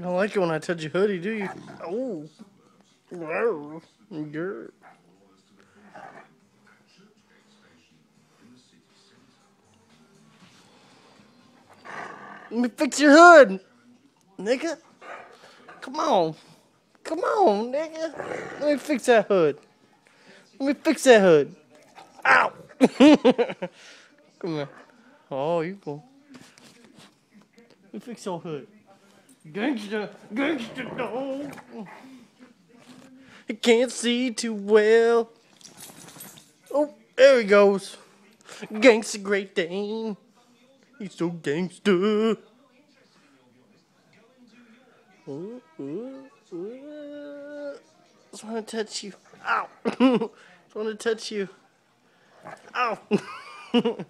You don't like it when I touch your hoodie, do you? Oh. Grr. Grr. Let me fix your hood, nigga. Come on. Come on, nigga. Let me fix that hood. Let me fix that hood. Ow! Come here. Oh, you go. Let me fix your hood. Gangsta, gangsta dog. He can't see too well. Oh, there he goes. Gangsta Great Dane. He's so gangsta. Ooh, ooh, ooh. Just want to touch you. Ow. Just want to touch you. Ow.